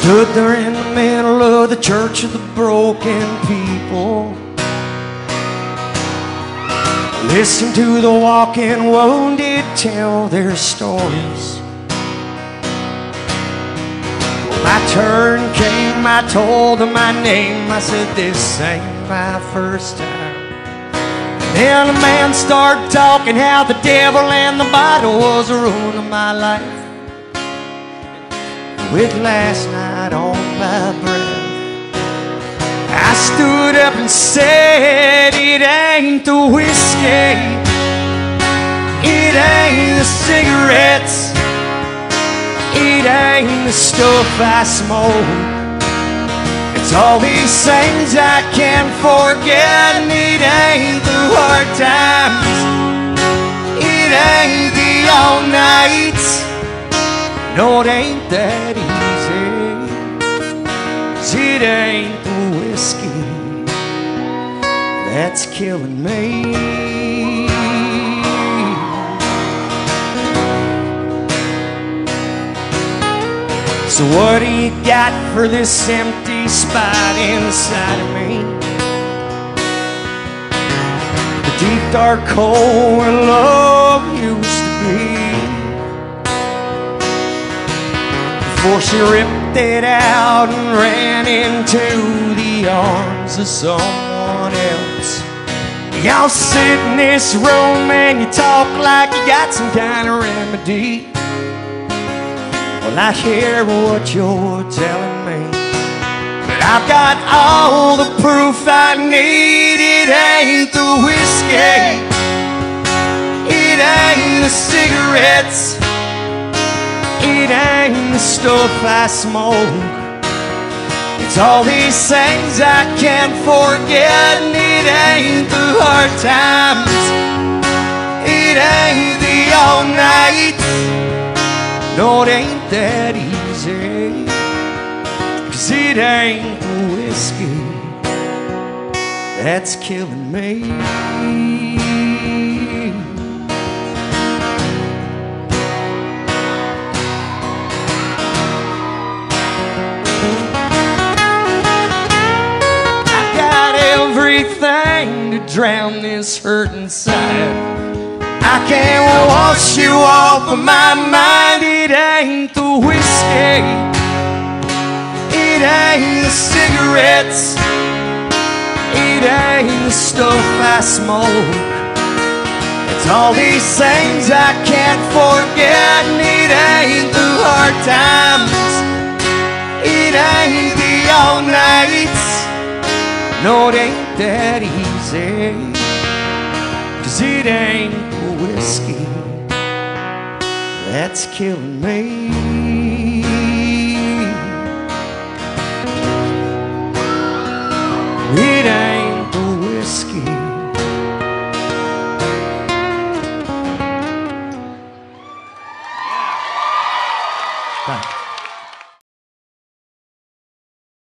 Stood there in the middle of the church of the broken people. Listen to the walking wounded tell their stories. My turn came, I told them my name. I said, This ain't my first time. Then a man started talking how the devil and the Bible was ruining my life. With last night on my breath, I stood up and said, It ain't the whiskey, it ain't the cigarettes, it ain't the stuff I smoke. It's all these things I can't forget, and it ain't the hard times, it ain't the all nights. No, it ain't that easy. it ain't the whiskey that's killing me. So what do you got for this empty spot inside of me? The deep dark hole where love used to she ripped it out and ran into the arms of someone else. Y'all sit in this room and you talk like you got some kind of remedy. Well, I hear what you're telling me. But I've got all the proof I need. It ain't the whiskey, it ain't the cigarettes, it ain't the stuff I smoke. It's all these things I can't forget, and it ain't the hard times, it ain't the all nights. No, it ain't that easy. Cause it ain't the whiskey that's killing me. Everything to drown this hurt inside. I can't wash you off of my mind. It ain't the whiskey, it ain't the cigarettes, it ain't the stuff I smoke. It's all these things I can't forget, and it ain't No, it ain't that easy. Cause it ain't whiskey that's killing me. It ain't the whiskey. Yeah. Thanks.